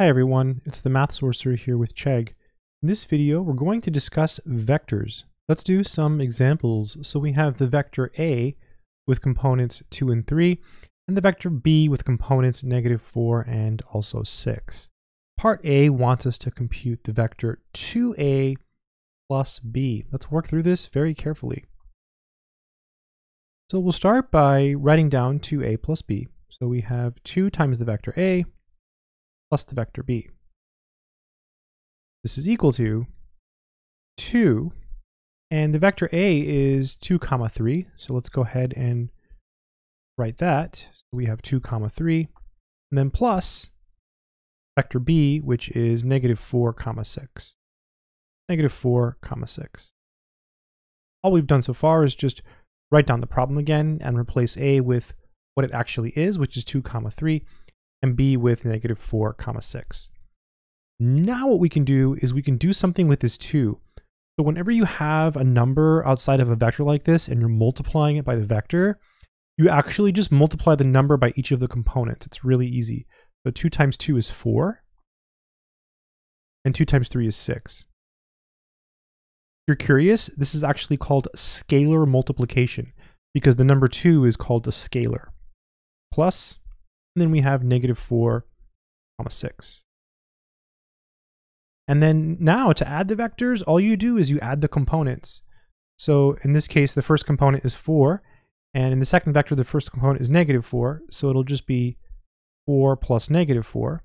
Hi everyone, it's the Math Sorcerer here with Chegg. In this video, we're going to discuss vectors. Let's do some examples. So we have the vector A with components 2 and 3, and the vector B with components negative 4 and also 6. Part A wants us to compute the vector 2A plus B. Let's work through this very carefully. So we'll start by writing down 2A plus B. So we have 2 times the vector A plus the vector b. This is equal to 2, and the vector a is 2 comma 3, so let's go ahead and write that. So we have 2 comma 3, and then plus vector b, which is negative 4 comma 6. Negative 4 comma 6. All we've done so far is just write down the problem again and replace a with what it actually is, which is 2 comma 3, and b with negative 4 comma 6. Now what we can do is we can do something with this 2. So whenever you have a number outside of a vector like this and you're multiplying it by the vector, you actually just multiply the number by each of the components. It's really easy. So 2 times 2 is 4, and 2 times 3 is 6. If you're curious, this is actually called scalar multiplication because the number 2 is called a scalar. Plus and then we have negative 4 comma 6. And then now to add the vectors, all you do is you add the components. So in this case, the first component is 4, and in the second vector, the first component is negative 4, so it'll just be 4 plus negative 4,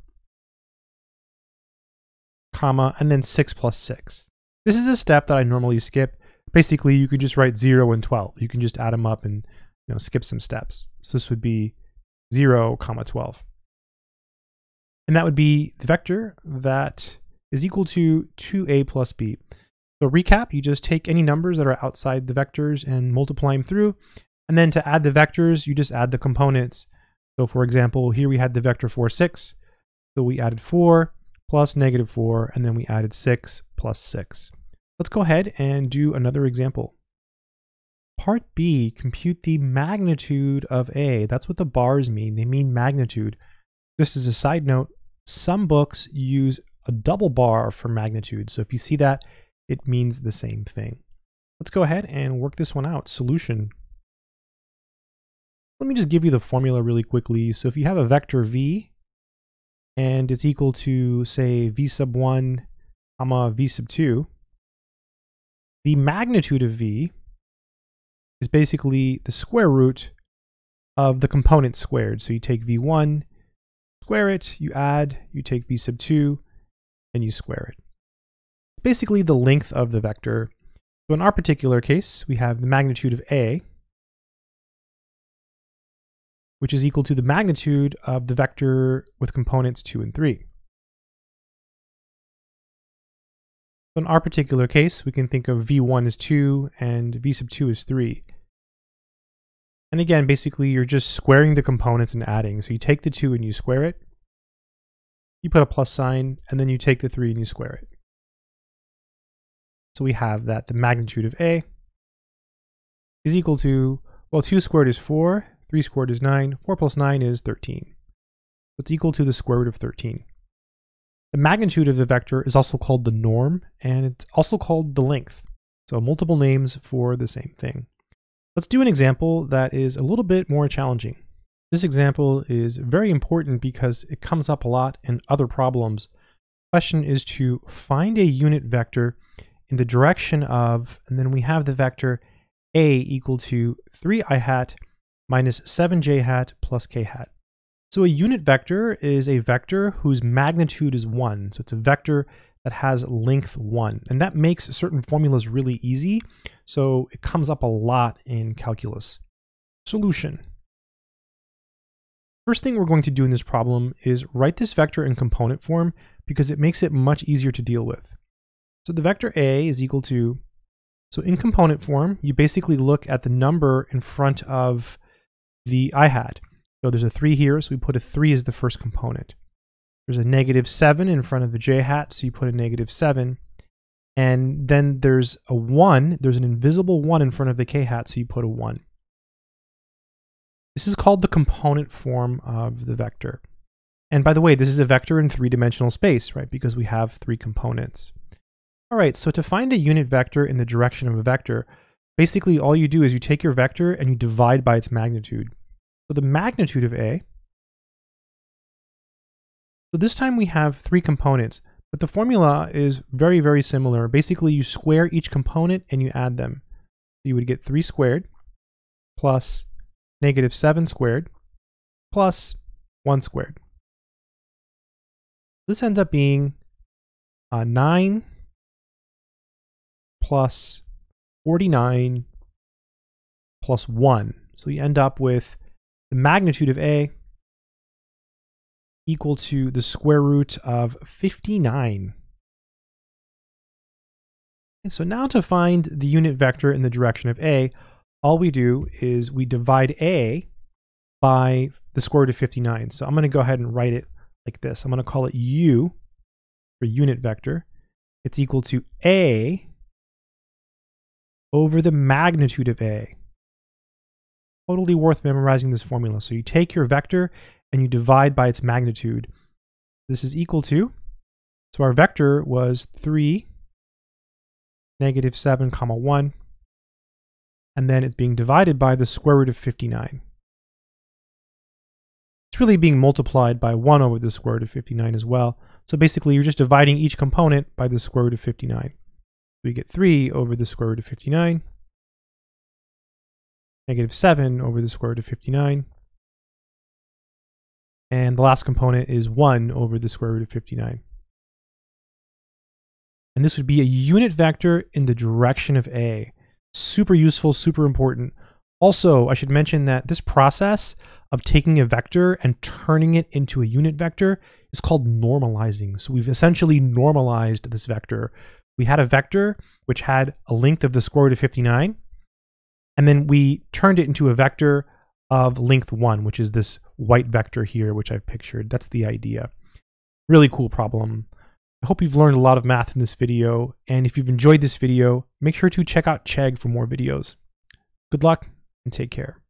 comma, and then 6 plus 6. This is a step that I normally skip. Basically, you could just write 0 and 12. You can just add them up and you know skip some steps. So this would be 0, comma 12. And that would be the vector that is equal to 2a plus b. So recap, you just take any numbers that are outside the vectors and multiply them through. And then to add the vectors, you just add the components. So for example, here we had the vector 4, 6. So we added 4 plus negative 4, and then we added 6 plus 6. Let's go ahead and do another example. Part B, compute the magnitude of A. That's what the bars mean. They mean magnitude. Just as a side note, some books use a double bar for magnitude. So if you see that, it means the same thing. Let's go ahead and work this one out. Solution. Let me just give you the formula really quickly. So if you have a vector v and it's equal to, say, v sub 1 comma v sub 2, the magnitude of v is basically the square root of the component squared. So you take v1, square it, you add, you take v sub 2, and you square it. Basically the length of the vector. So in our particular case, we have the magnitude of a, which is equal to the magnitude of the vector with components 2 and 3. So in our particular case, we can think of v1 as 2 and v sub 2 as 3. And again, basically you're just squaring the components and adding. So you take the 2 and you square it. You put a plus sign, and then you take the 3 and you square it. So we have that the magnitude of A is equal to, well, 2 squared is 4, 3 squared is 9, 4 plus 9 is 13. So it's equal to the square root of 13. The magnitude of the vector is also called the norm, and it's also called the length. So multiple names for the same thing. Let's do an example that is a little bit more challenging. This example is very important because it comes up a lot in other problems. The question is to find a unit vector in the direction of, and then we have the vector a equal to 3i hat minus 7j hat plus k hat. So a unit vector is a vector whose magnitude is 1. So it's a vector that has length 1. And that makes certain formulas really easy, so it comes up a lot in calculus. Solution. First thing we're going to do in this problem is write this vector in component form because it makes it much easier to deal with. So the vector a is equal to, so in component form, you basically look at the number in front of the i hat. So there's a 3 here, so we put a 3 as the first component. There's a negative 7 in front of the j hat, so you put a negative 7. And then there's a 1, there's an invisible 1 in front of the k hat, so you put a 1. This is called the component form of the vector. And by the way, this is a vector in three-dimensional space, right? Because we have three components. All right, so to find a unit vector in the direction of a vector, basically all you do is you take your vector and you divide by its magnitude. So the magnitude of A, so this time we have three components, but the formula is very, very similar. Basically, you square each component and you add them. So you would get 3 squared plus negative 7 squared plus 1 squared. This ends up being uh, 9 plus 49 plus 1. So you end up with the magnitude of A equal to the square root of 59. And so now to find the unit vector in the direction of A, all we do is we divide A by the square root of 59. So I'm going to go ahead and write it like this. I'm going to call it U for unit vector. It's equal to A over the magnitude of A. Totally worth memorizing this formula. So you take your vector and you divide by its magnitude. This is equal to, so our vector was 3, negative 7, comma 1, and then it's being divided by the square root of 59. It's really being multiplied by 1 over the square root of 59 as well. So basically, you're just dividing each component by the square root of 59 we get 3 over the square root of 59, negative 7 over the square root of 59, and the last component is 1 over the square root of 59. And this would be a unit vector in the direction of A. Super useful, super important. Also, I should mention that this process of taking a vector and turning it into a unit vector is called normalizing. So we've essentially normalized this vector we had a vector which had a length of the square root of 59, and then we turned it into a vector of length 1, which is this white vector here, which I've pictured. That's the idea. Really cool problem. I hope you've learned a lot of math in this video, and if you've enjoyed this video, make sure to check out Chegg for more videos. Good luck, and take care.